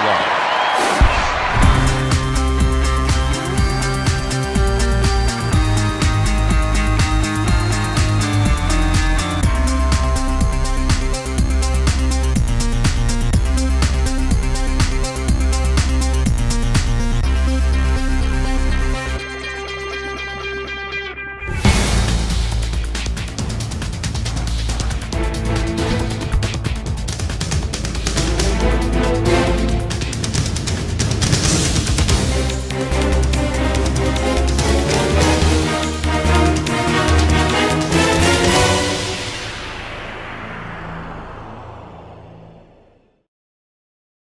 love.